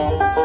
Música